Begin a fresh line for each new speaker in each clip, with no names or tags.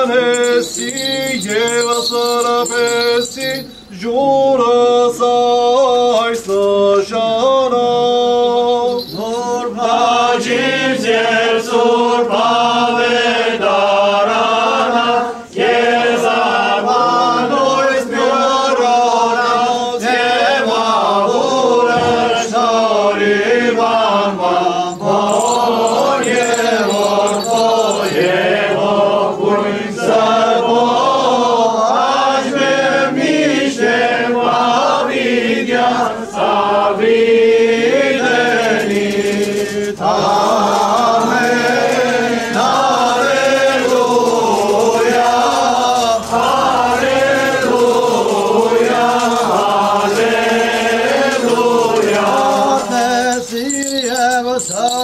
Ανέστη, γεύασα ραπέστη,
ζούρασα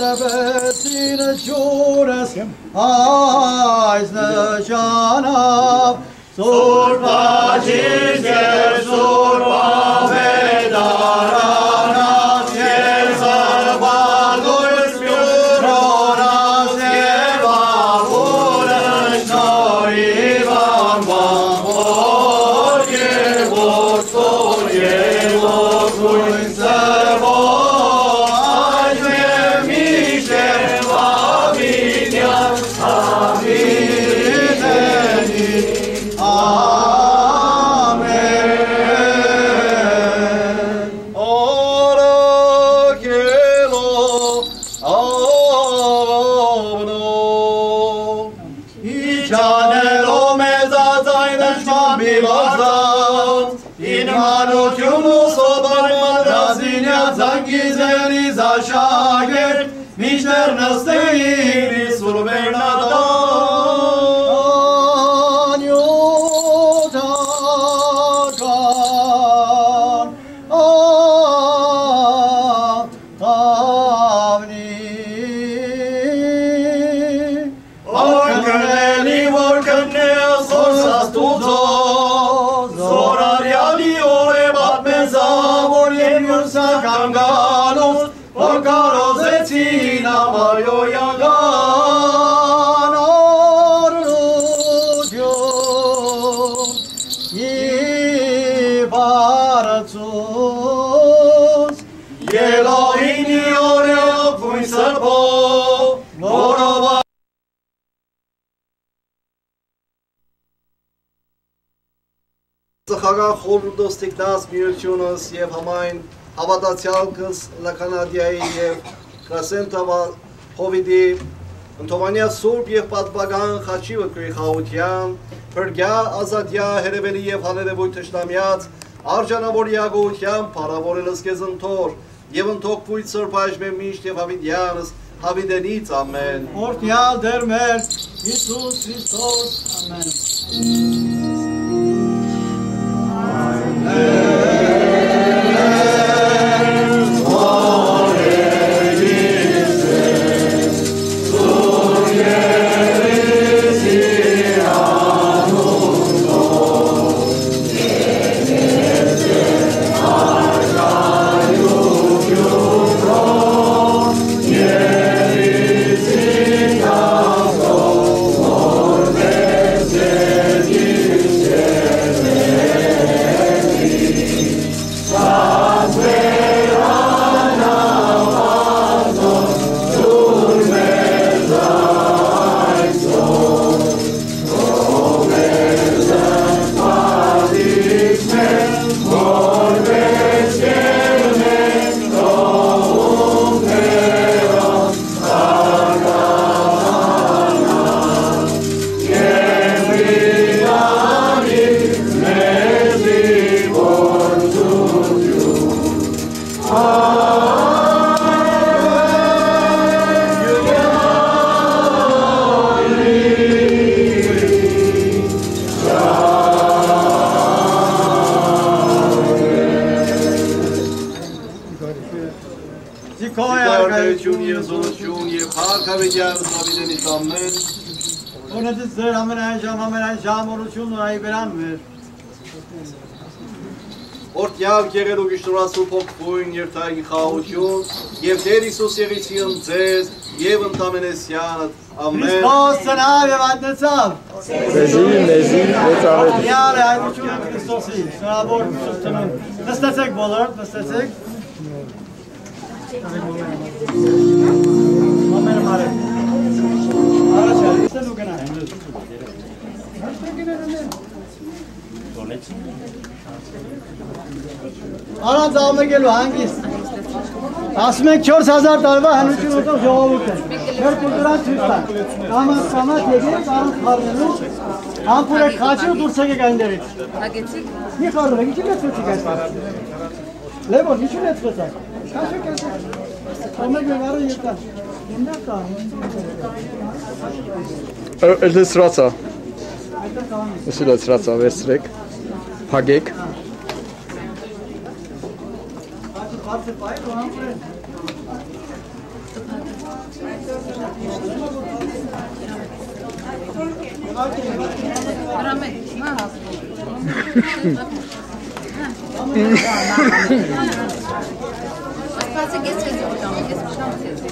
nebestin shures Ais
ne shanav Surpa jizger, surpa vedarav ռազինյա ծանգիզերի զաշագեր, միշտեր նստեին իսուր Ծխագան խորդոստիկնաս միությունս և համայն հավատացյալքս լականադիայի և կրասենտավա հովիդի ընթովանյա սուրբ և պատվագան խաչի վկրի խաղության, պրգյա, ազատյա, հերևելի և հալերևույթ թշնամյաց, արժանավորյա գողության, պարավորելս կեզ ընթոր, և ընթոքվույթ սրբ այժմե միշտ և հավիդյանս, հավիդենից ամեն։
Օրդյալ դեր մեր Հիսուս Քրիստոս ամեն
Զիկայարություն և զորություն և հարկավեդյան հավիդենից ամեն,
Օրենից ձեր ամենայն ժամ, ամենայն ժամորություն ու այ վերան մեր
Օրդյալ կեղել ու գիշտորացու փոքվույն երթայգի խաղություն և Տեր Իսուս եղիցին ձեզ և ընդամենեսյանըտ Ամեն։
Քրիստոս ծնավ եւ այդնեցավ։
Մեզի, մեզի մեծավետ։
Յարը այդությունը Քրիստոսի։ Շնորհավոր ծնուն։ Նստեցեք բոլոր, նստեցեք։ Ամեն մարը։ Առաջ այստեղ ու գնա։ Առանց ամենգելու հանգիստ։ Ասում եք 4000 տարվա հնություն ուտող ժողովուրդ է։ Մեր կուլտուրան ցույց տա։ Կամած կամած եկեք առանց խառնելու։ Համբուրը քաչի ու դուրս եկեք այնտեղից։
Հագեցիք։
Մի խառնեք, ինչի՞ լեցվեցիք այստեղ։ Լևոն, ինչի՞ լեցվեցաք։ Քաշեք այստեղ։ Ամեն մեկը եկա։ Ինձ կա։
Լսրացա։
Այդտեղ կան։
Ուսի լսրացա, վերցրեք։ Փագեք։
Այդ բարձր բայ Schwarze
Gäste sucht noch. Jetzt schauen
wir jetzt.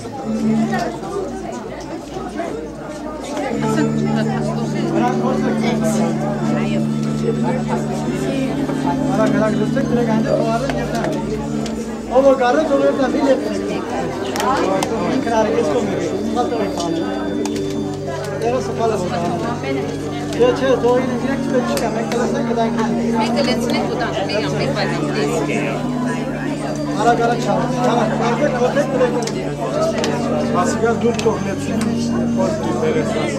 O bu karı doluyor da bilir. Kırar geç koymuyor. Nasıl oynayalım? Yere
sokalı bu. Çe çe
doğru yine direkt çıkar. Mekkelesine
kadar gidiyor.
Mekkelesine kadar.
Mekkelesine kadar. Ara kara çal. Tamam. Artık
köpek bile Asgaz dur toplepsin.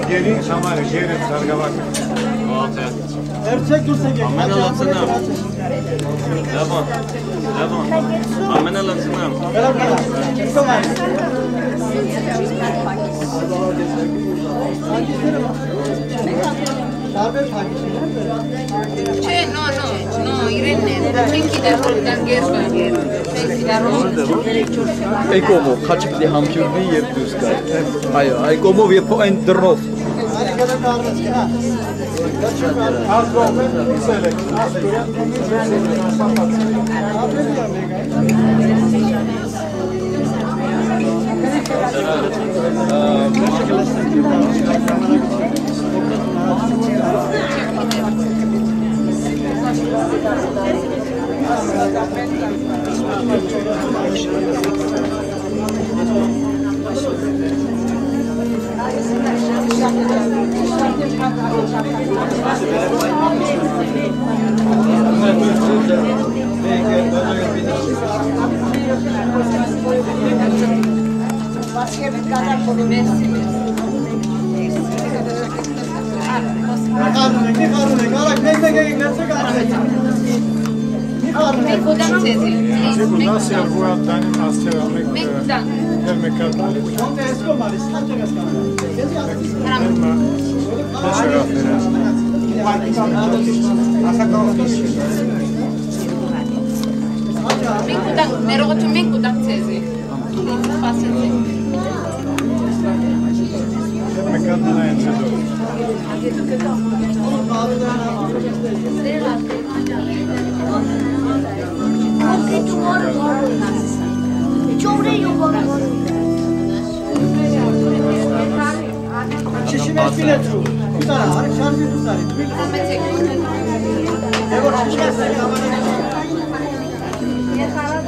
Geri şamarı, geri
sarga bak. Erçek
dursa gel. Amen alansınam. Devam. Devam. Amen alansınam. Beraber.
Tamam.
Şey, no, no. Eccomo, faccio
di hampiurbi
e più sky. Eccomo vi po' entrò. Merci à vous, Madame,
pour
Merci. Mekanına ense doğru. Çeşime filetru. Bir tane harika şarkı bir tane. Evet, çeşime filetru. Evet, çeşime filetru.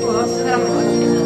Posso dar uma olhada?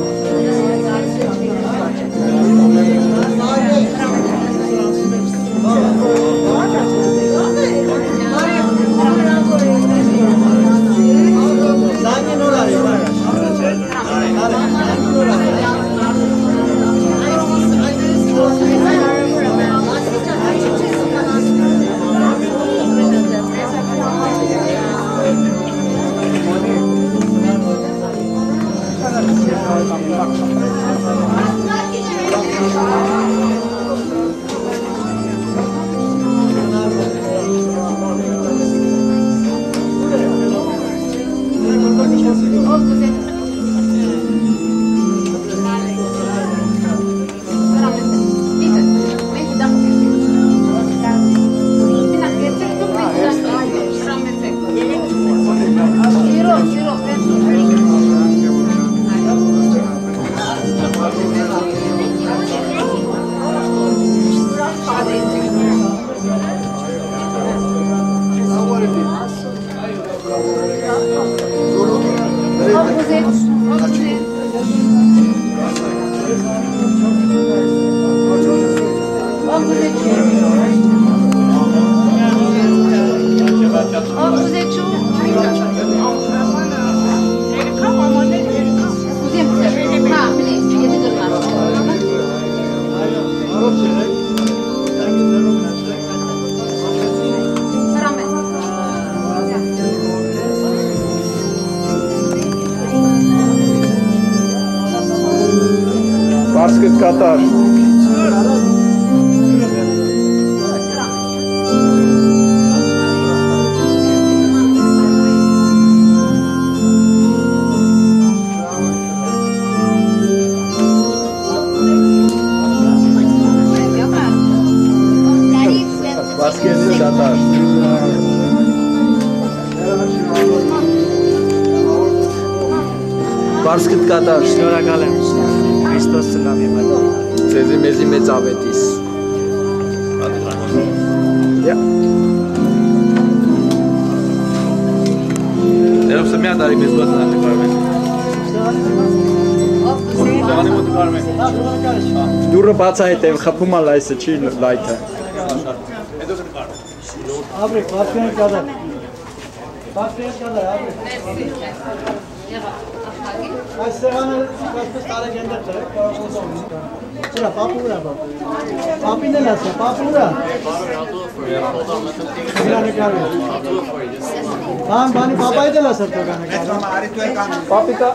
Arap çeyrek.
Կատար։
Շնորհակալ եմ։ Քրիստոս ծնավ եղել։
Ձեզի մեզի մեծ ավետիս։ Յա։
Ներով սմյա տարի մեզ բաց նախ կարմեն։ Սեղանի մոտ կարմեն։
Շնորհակալ եմ։
Դուրը բաց է հետև խփում ալ այսը չի լայթը։
Abre, başkanı kadar. Başkanı kadar abi. Ay sevanı kaçmış tane gönderdi. Pura papu pura papu. Papi ne lasa? Papu pura. Gane kare. Haan bani papai de lasa to gane kare.
Պապիկա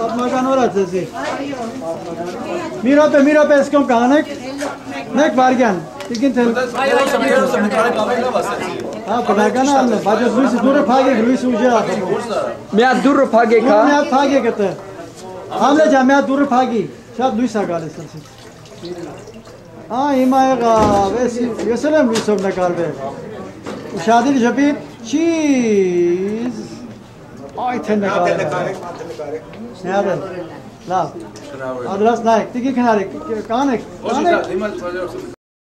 Պատմական օր է ձեզի։ Մի րոպե, մի րոպե սկոն կանեք։ Մեկ վարգյան։ Տիկին թել։ Հա, բնական է, բայց ես լույսը դուրը փագեք, լույսը ուժի ախում։
մի հատ դուրը փագեք
Մի
հա։
հատ փագեք այդը։ Համլե ջան, մի հատ դուրը փագի։ Շատ լույս է գալիս ասի։ Ա, հիմա եղավ, ես ես էլ եմ լույսով նկարվել։ Ուշադիր ժպի, cheese։ Այ թե նկարել։ Նյարել։ Լավ։ Ադրաս նայեք, տիկին քնարեք, կանեք, կանեք։
Հիմա